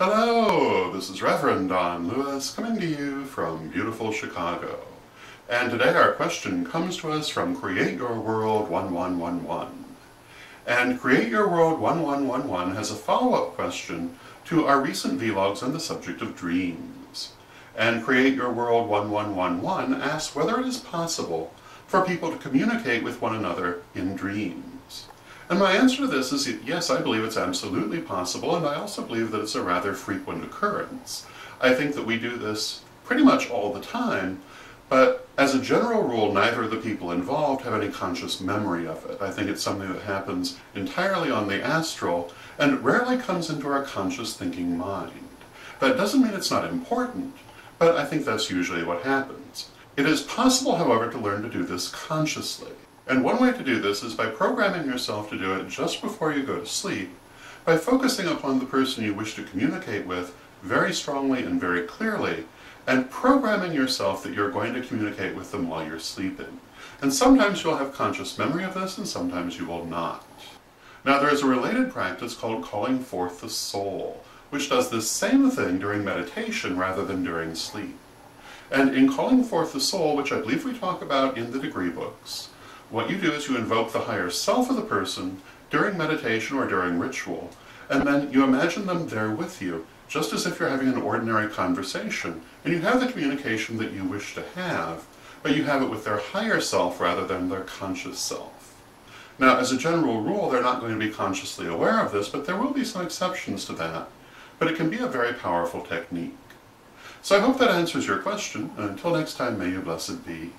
Hello, this is Reverend Don Lewis coming to you from beautiful Chicago. And today our question comes to us from Create Your World 1111. And Create Your World 1111 has a follow-up question to our recent vlogs on the subject of dreams. And Create Your World 1111 asks whether it is possible for people to communicate with one another in dreams. And my answer to this is yes, I believe it's absolutely possible, and I also believe that it's a rather frequent occurrence. I think that we do this pretty much all the time, but as a general rule, neither of the people involved have any conscious memory of it. I think it's something that happens entirely on the astral and rarely comes into our conscious thinking mind. That doesn't mean it's not important, but I think that's usually what happens. It is possible, however, to learn to do this consciously. And one way to do this is by programming yourself to do it just before you go to sleep, by focusing upon the person you wish to communicate with very strongly and very clearly, and programming yourself that you're going to communicate with them while you're sleeping. And sometimes you'll have conscious memory of this, and sometimes you will not. Now there is a related practice called calling forth the soul, which does the same thing during meditation rather than during sleep. And in calling forth the soul, which I believe we talk about in the degree books, what you do is you invoke the higher self of the person during meditation or during ritual, and then you imagine them there with you, just as if you're having an ordinary conversation, and you have the communication that you wish to have, but you have it with their higher self rather than their conscious self. Now, as a general rule, they're not going to be consciously aware of this, but there will be some exceptions to that. But it can be a very powerful technique. So I hope that answers your question, and until next time, may you blessed be.